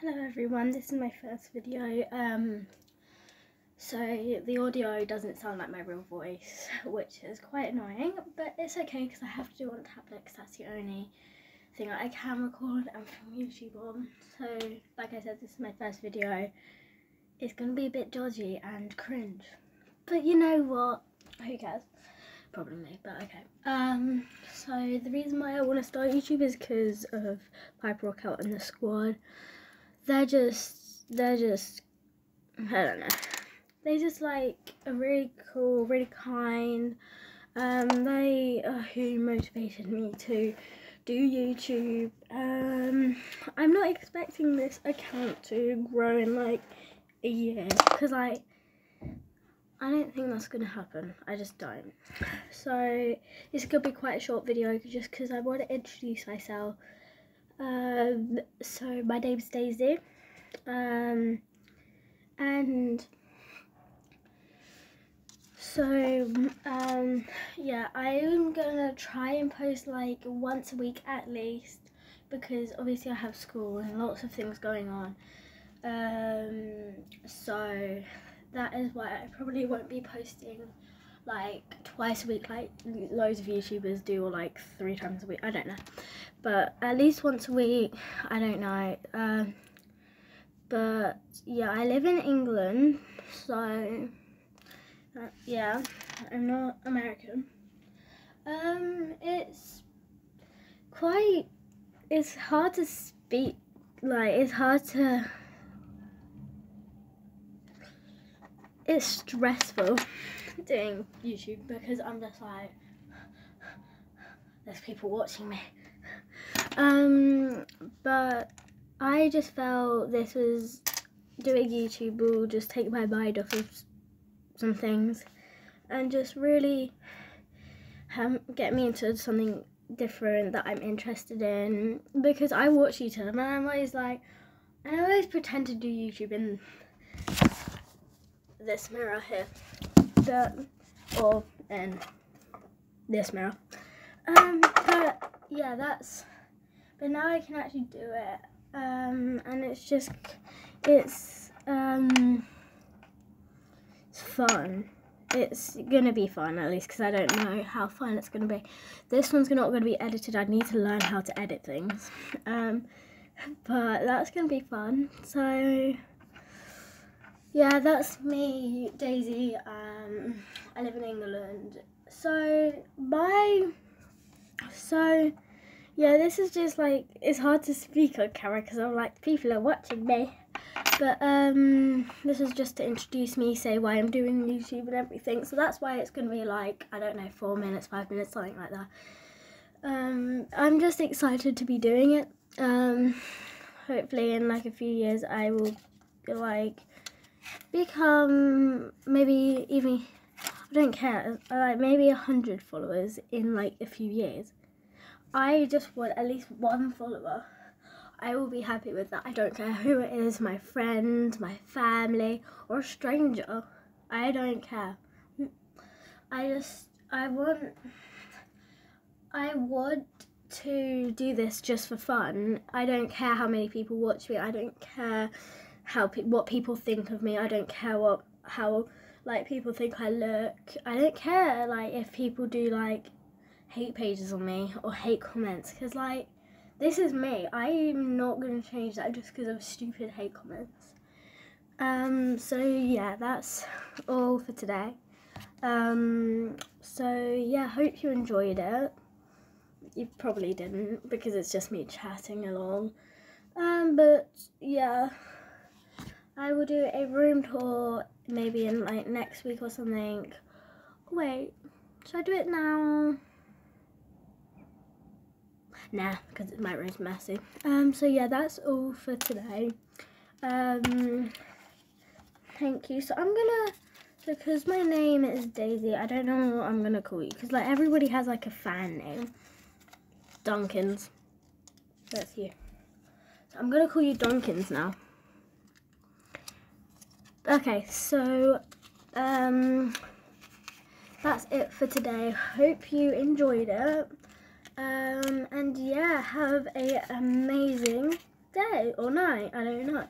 Hello everyone, this is my first video. Um, so the audio doesn't sound like my real voice, which is quite annoying, but it's okay because I have to do it on tablet because that's the only thing I can record and from YouTube on. So, like I said, this is my first video. It's going to be a bit dodgy and cringe, but you know what? Who cares? Probably me, but okay. Um, so the reason why I want to start YouTube is because of Piper Rockelle and the squad they're just they're just I don't know. They just like are really cool, really kind. Um, they are who motivated me to do YouTube. Um, I'm not expecting this account to grow in like a year because I I don't think that's gonna happen. I just don't. So this could be quite a short video just because I want to introduce myself. Um, so my name's Daisy, um, and so um, yeah, I'm gonna try and post like once a week at least because obviously I have school and lots of things going on. Um, so that is why I probably won't be posting like twice a week like loads of YouTubers do or like three times a week I don't know. But at least once a week I don't know um, but yeah I live in England so uh, yeah I'm not American. Um it's quite it's hard to speak like it's hard to it's stressful doing YouTube because I'm just like, there's people watching me. Um, but I just felt this was doing YouTube will just take my mind off of some things and just really um, get me into something different that I'm interested in because I watch YouTube and I'm always like, I always pretend to do YouTube in this mirror here that or in this mirror. Um, but yeah, that's. But now I can actually do it, um, and it's just it's um it's fun. It's gonna be fun at least because I don't know how fun it's gonna be. This one's not gonna be edited. I need to learn how to edit things. Um, but that's gonna be fun. So yeah, that's me, Daisy. Um, I live in England. So, my, so, yeah, this is just like, it's hard to speak on camera because I'm like, people are watching me. But, um, this is just to introduce me, say why I'm doing YouTube and everything. So that's why it's going to be like, I don't know, four minutes, five minutes, something like that. Um, I'm just excited to be doing it. Um, hopefully in like a few years I will like become maybe even I don't care uh, like maybe a hundred followers in like a few years. I just want at least one follower. I will be happy with that. I don't care who it is, my friend, my family, or a stranger. I don't care. I just I want I want to do this just for fun. I don't care how many people watch me. I don't care how pe what people think of me. I don't care what how like people think I look. I don't care like if people do like hate pages on me or hate comments because like this is me. I'm not to change that just because of stupid hate comments. Um, so yeah, that's all for today. Um, so yeah, hope you enjoyed it. You probably didn't because it's just me chatting along. Um, but yeah. I will do a room tour maybe in like next week or something. Wait, should I do it now? Nah, because my room's messy. Um, so yeah, that's all for today. Um, thank you. So I'm gonna, because my name is Daisy, I don't know what I'm gonna call you. Because like everybody has like a fan name. Dunkins. That's you. So I'm gonna call you Dunkins now. Okay, so um, that's it for today. Hope you enjoyed it. Um, and yeah, have a amazing day or night. I don't know.